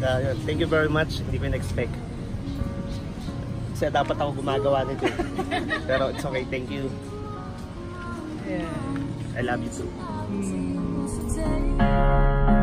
Uh, thank you very much. Hindi ko in-expect. Kasi dapat ako gumagawa nito. Pero it's okay. Thank you. Yeah. I love you too. I'm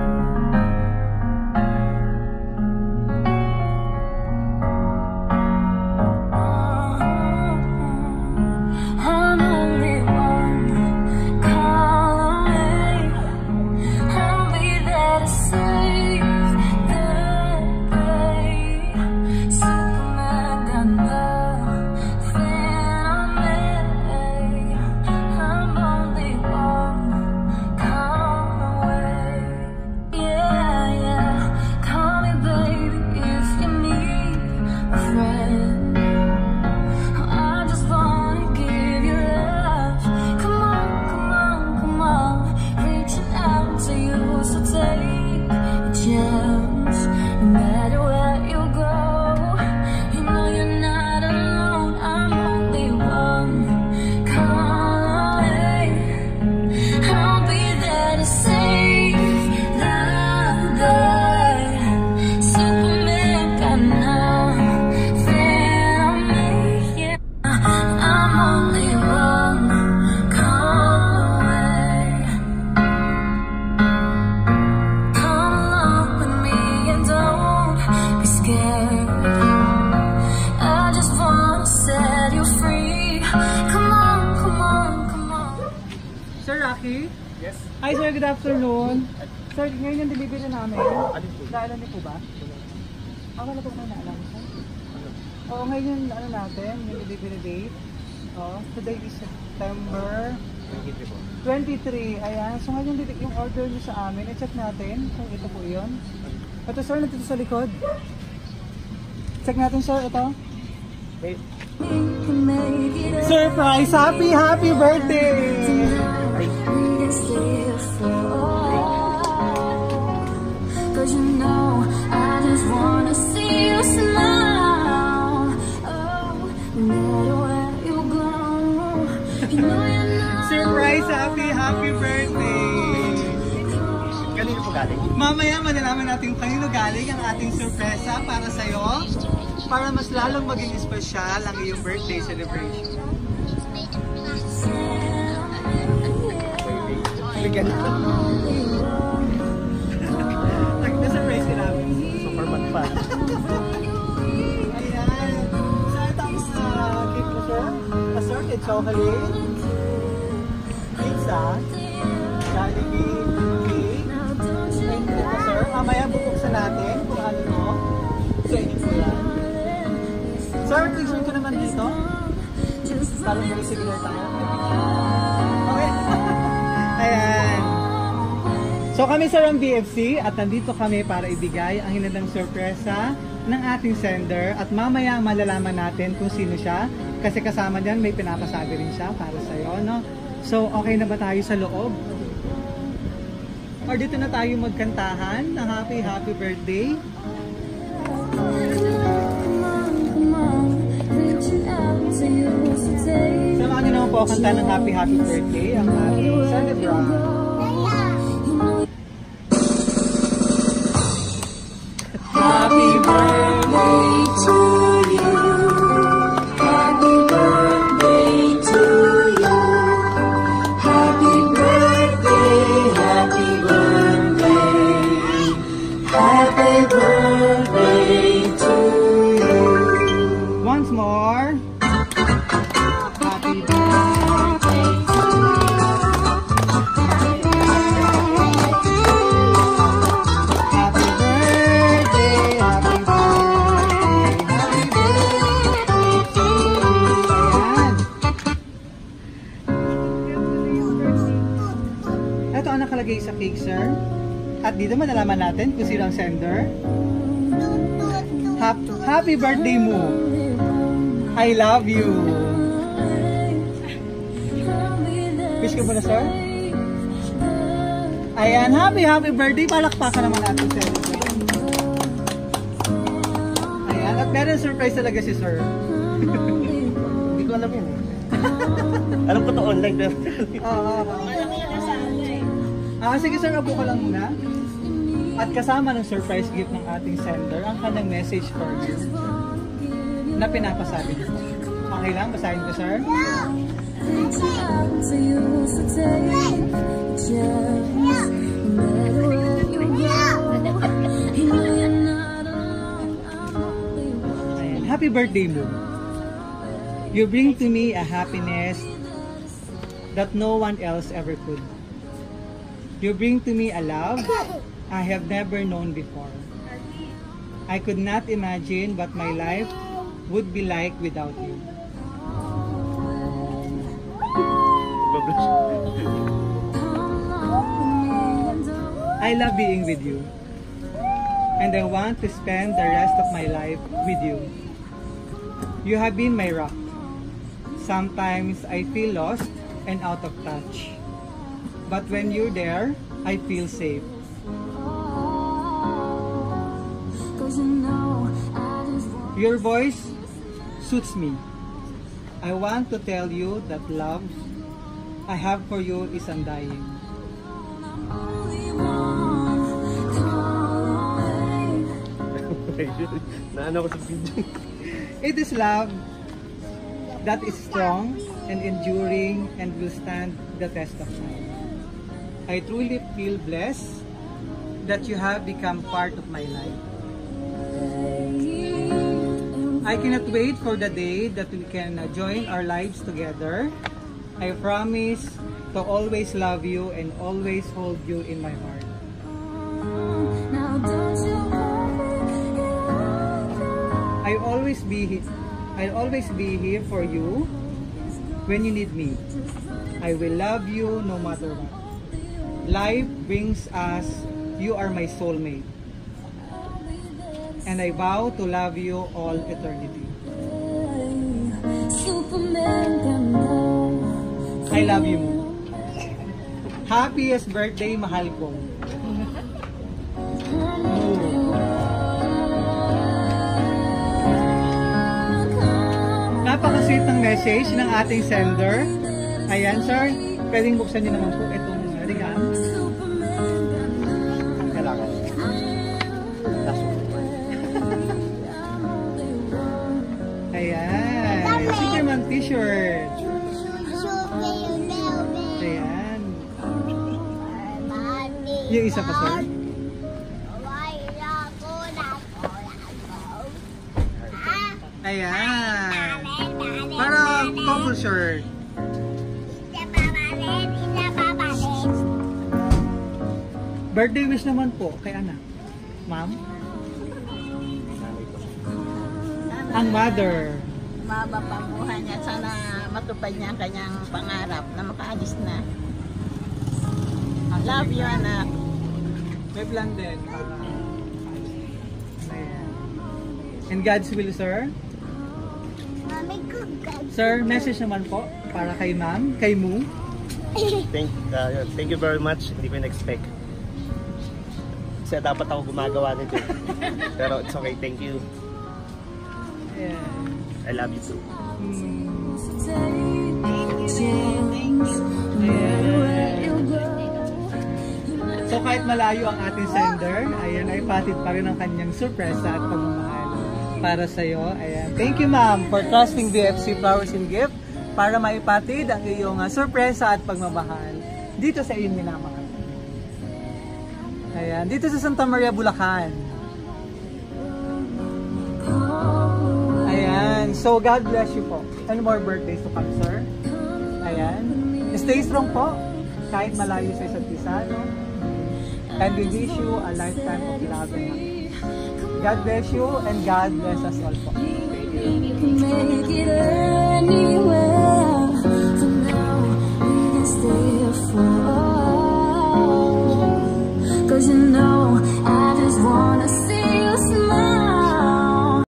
Rocky? Yes. Hi sir, good afternoon. Sir, ngayon yung delivery namin. Ano po? Naalam niyo po ba? Ah, wala po kayo naalam? Oo, ngayon yung ano natin, yung delivery date. Oh, today is September 23 po. 23. Ayan. So ngayon yung, yung order niyo sa amin, i-check natin kung ito po yun. Ito sir, nandito sa likod. Check natin sir, ito. Hey, Surprise! Happy, happy birthday! Stay for Cause you know I just wanna see you smile Oh, no matter where you go You know you're not Surprise! Happy, happy birthday! kanino po galing? Mamaya malalaman natin kanino galing ang ating sorpresa para sa'yo para mas lalong maging espesyal ang iyong birthday celebration. Bigyan. Nag-surprise ka. Super bad pa. Ayan. So, ito ang uh, gift mo, sir. Assorted chocolate. Pizza. Jollibee. Cake. And ito, sir. Mamaya bubuksan natin kung ano to. Sa inyo po yan. Sir, picture ko naman dito. Parang very similar tayo. So kami sir ang BFC at nandito kami para ibigay ang hinandang sorpresa ng ating sender at mamaya malalaman natin kung sino siya kasi kasama niyan may pinapasabi rin siya para sa iyo, no? So okay na ba tayo sa loob? Or dito na tayo magkantahan ng happy happy birthday? Samahan niyo naman po kanta ng happy happy birthday ang ating celebrant. Happy birthday At dito malalaman natin kung sino ang sender. Hap- happy birthday mo. I love you. Wish ka muna, sir? Ayan, happy, happy birthday. Palakpakan naman natin, sir. Ayan, at meron surprise talaga si sir. Hindi ko alam yun. eh. alam ko to online Oo. Ah, sige sir, upo ka lang muna. At kasama ng surprise gift ng ating sender, ang kanyang message for you na pinapasabi niyo. Okay lang, basahin ko, sir. Ayan. Happy birthday, Moon. You bring to me a happiness that no one else ever could. You bring to me a love I have never known before. I could not imagine what my life would be like without you. I love being with you. And I want to spend the rest of my life with you. You have been my rock. Sometimes I feel lost and out of touch. But when you're there, I feel safe. Your voice suits me. I want to tell you that love I have for you is undying. Naano ko sa video. It is love that is strong and enduring and will stand the test of time. I truly feel blessed that you have become part of my life. I cannot wait for the day that we can uh, join our lives together. I promise to always love you and always hold you in my heart. I always be I'll always be here for you when you need me. I will love you no matter what. Life brings us, you are my soulmate. And I vow to love you all eternity. I love you. Happiest birthday, mahal ko. Napaka-sweet ng message ng ating sender. Ayan, sir. Pwedeng buksan niyo naman po itong regalo. Yung isa pa, sir. Ayan. Para couple shirt. Birthday wish naman po kay anak. Ma'am? Ang mother. Maba pa ang buhay niya. Sana matupad niya ang kanyang pangarap na makaalis na. Love you, anak. May plan din. Ayan. And God's will, sir? Sir, message naman po para kay ma'am, kay Moo. Thank, uh, thank you very much. Hindi ko in-expect. Kasi dapat ako gumagawa nito. Pero it's okay. Thank you. Ayan. I love you too. Hmm. So kahit malayo ang ating sender, ayan ay patid pa rin ang kanyang sorpresa at pagmamahal para sa iyo. Ayan. Thank you ma'am for trusting BFC Flowers and Gift para maipatid ang iyong uh, sorpresa at pagmamahal dito sa iyong minamahal. Ayan, dito sa Santa Maria, Bulacan. Ayan, so God bless you po. And more birthdays to come, sir. Ayan. Stay strong po, kahit malayo sa isa't isa, no? and we wish you a lifetime of love and happiness. God bless you and God bless us all. For. You